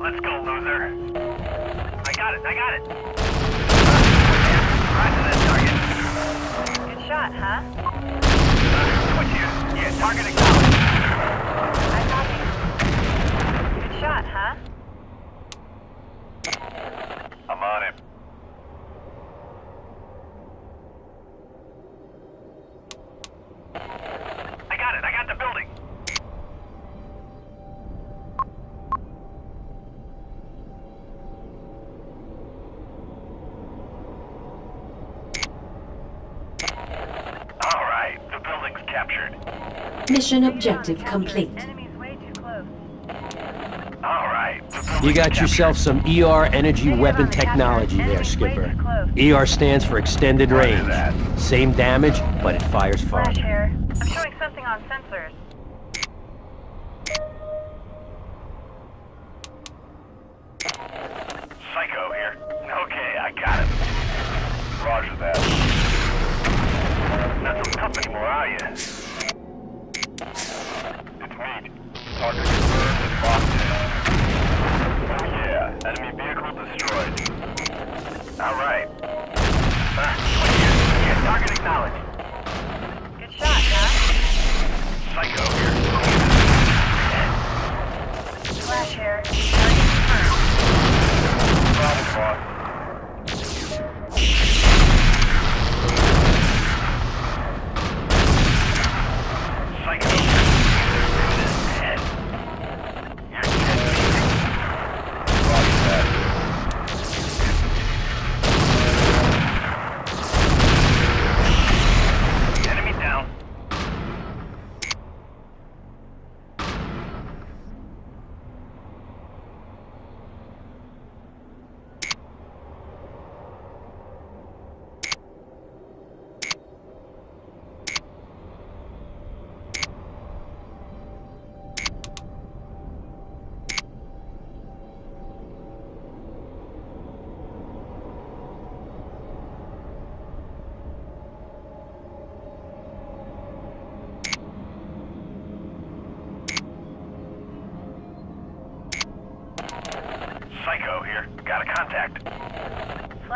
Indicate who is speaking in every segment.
Speaker 1: Let's go, loser. I got it, I got it. Roger that target.
Speaker 2: Good shot, huh?
Speaker 1: Uh, what? Yeah, target acknowledged.
Speaker 2: I copy. Good shot, huh?
Speaker 3: Mission objective complete.
Speaker 4: You got yourself some ER energy weapon technology there, Skipper. ER stands for extended range. Same damage, but it fires farther.
Speaker 2: I'm showing something on sensors.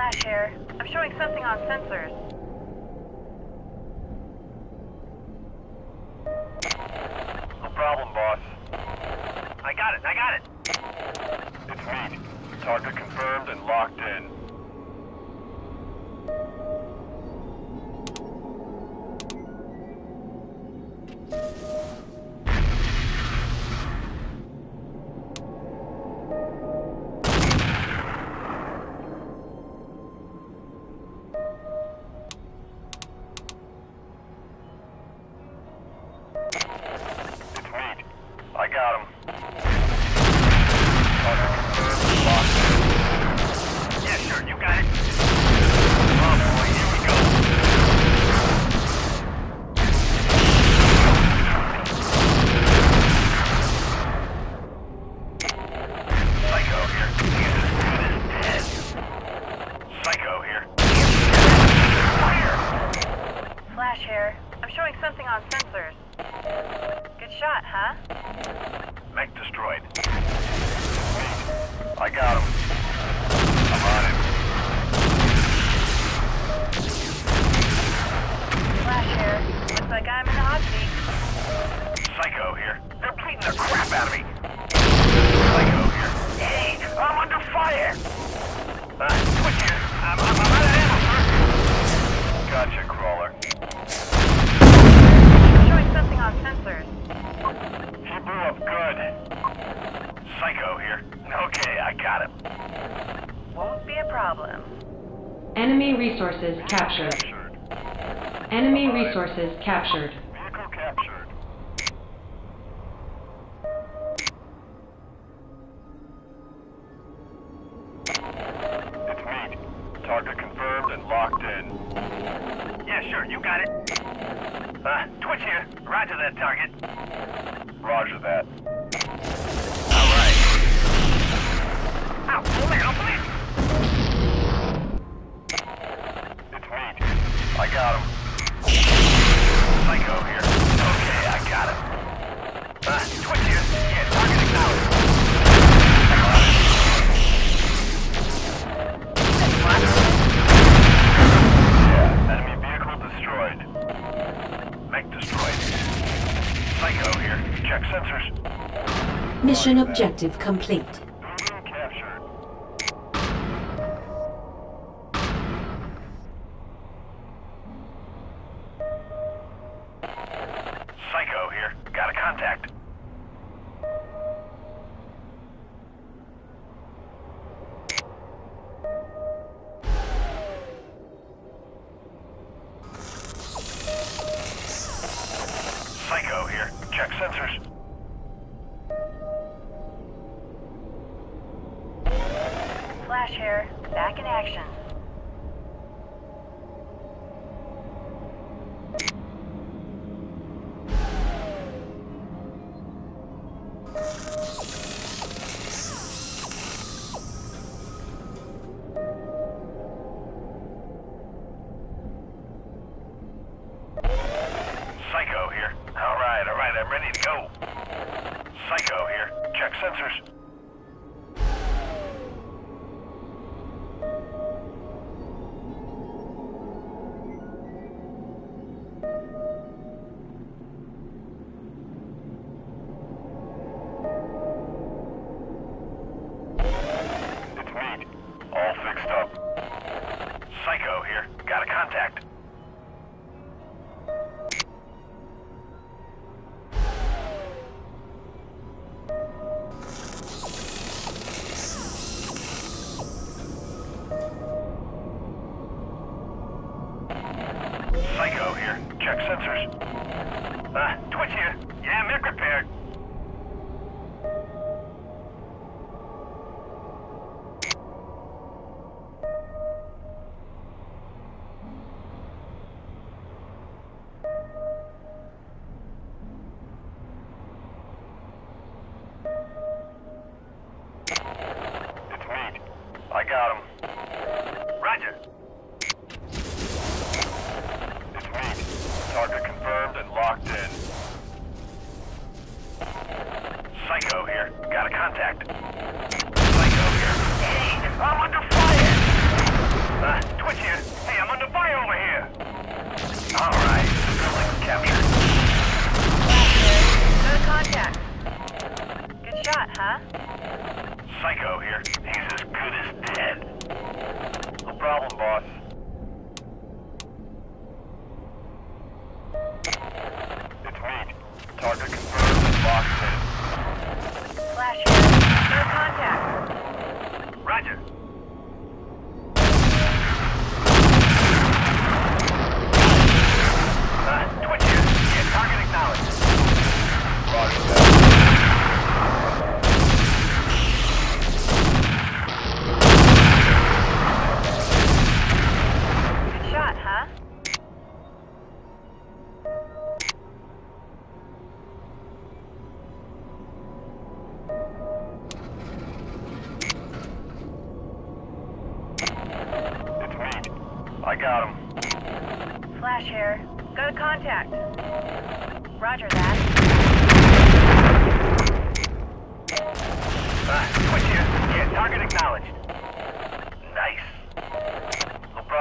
Speaker 2: Flash here. I'm showing something on sensors. On. Good shot, huh?
Speaker 1: Mech destroyed. I got him. I'm on it.
Speaker 2: Flash here. Looks like I'm in the hot seat.
Speaker 1: Psycho here. They're beating the crap out of me. Psycho here. Hey, I'm under fire. Uh, switch here. I'm, I'm, I'm out of ammo, sir. Gotcha, crawler.
Speaker 2: I'm showing something on sensors.
Speaker 1: He blew up good. Psycho here. Okay, I got him.
Speaker 2: Won't be a problem.
Speaker 5: Enemy resources captured.
Speaker 1: Captured.
Speaker 5: Enemy resources captured.
Speaker 1: Vehicle captured. Roger that target. Roger that. Psycho here. Check sensors.
Speaker 3: Mission objective complete.
Speaker 1: Contact.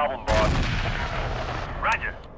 Speaker 1: problem, boss. Roger.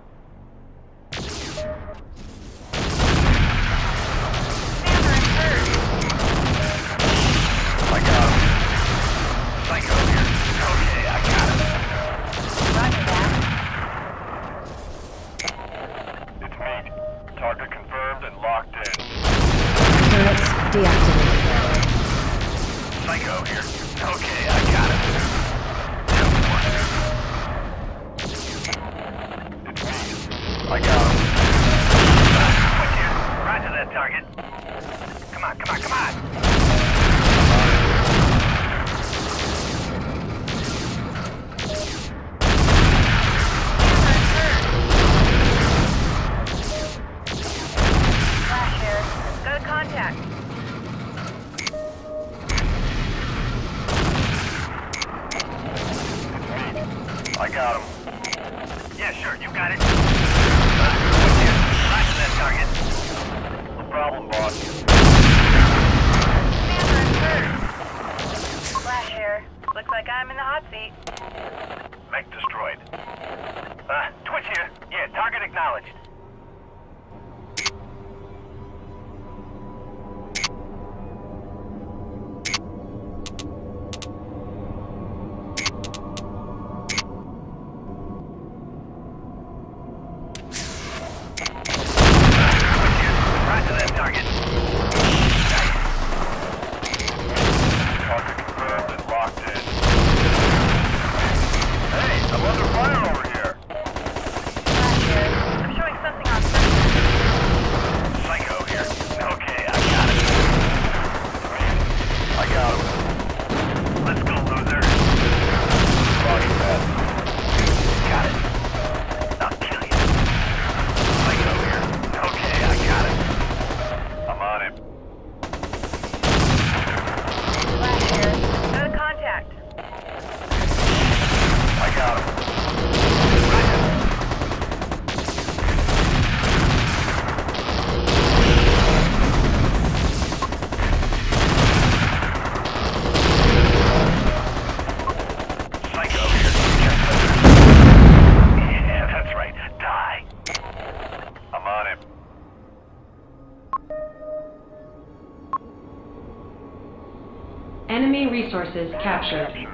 Speaker 5: resources captured.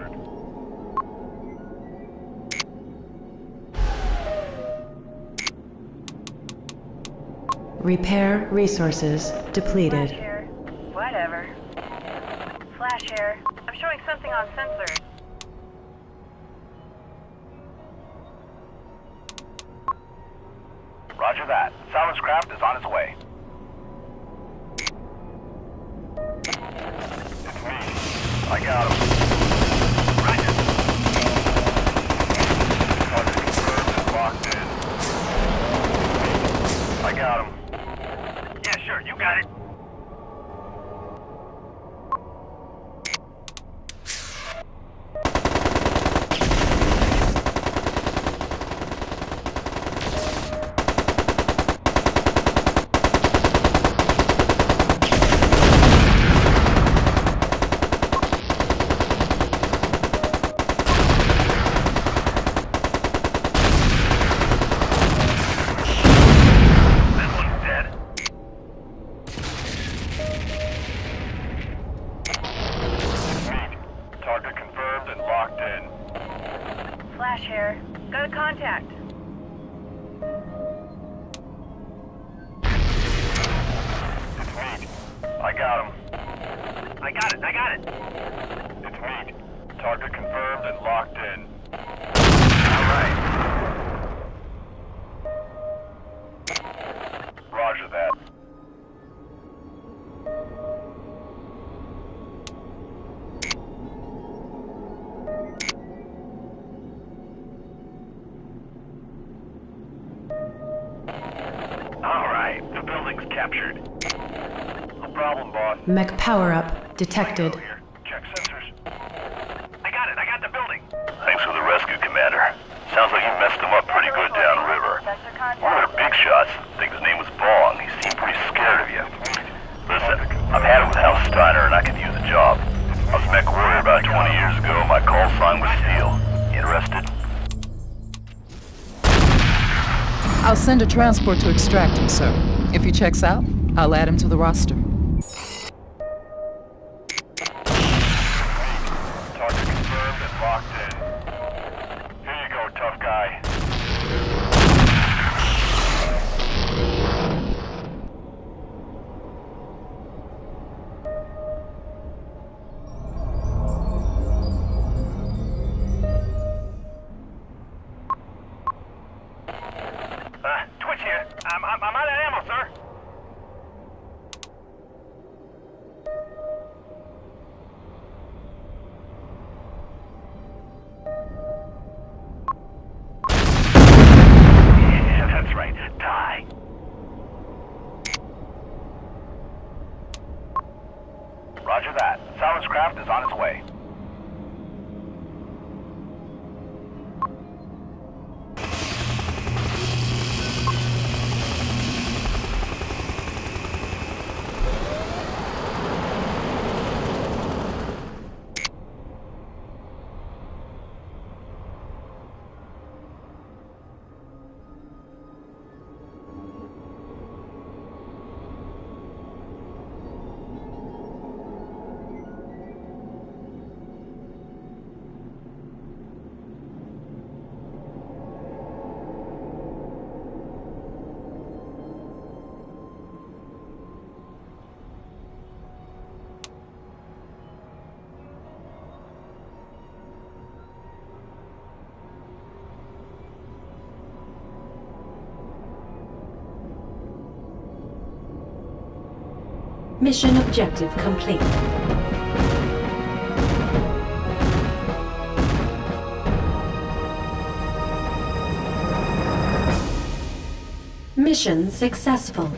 Speaker 6: Repair resources depleted.
Speaker 2: Whatever. Flash hair. I'm showing something on sensors.
Speaker 1: Roger that. Salvage craft is on its way.
Speaker 7: Captured. No problem, boss.
Speaker 3: Mech power-up detected.
Speaker 7: Check sensors. I got it. I got the building. Thanks for the rescue, Commander. Sounds like you messed him up pretty good downriver. One of their big shots, I think his name was Bong, he seemed pretty scared of you. Listen, I've had it with House Steiner and I could use a job. I was mech warrior about 20 years ago. My call sign was Steel. Interested?
Speaker 8: I'll send a transport to extract him, sir. If he checks out, I'll add him to the roster.
Speaker 7: Roger that. Silence craft is on its way.
Speaker 6: Mission objective complete. Mission successful.